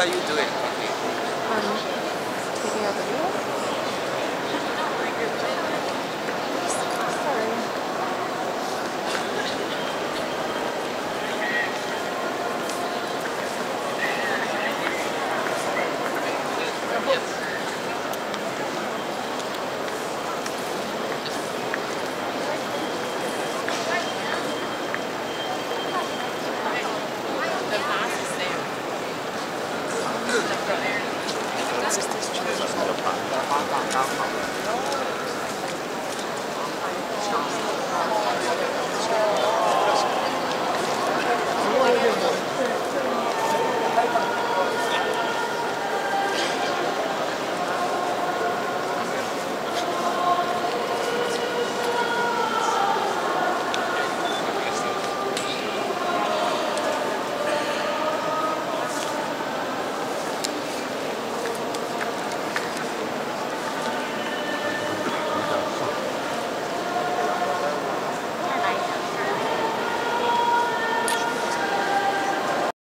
are you doing? Bạn đã có?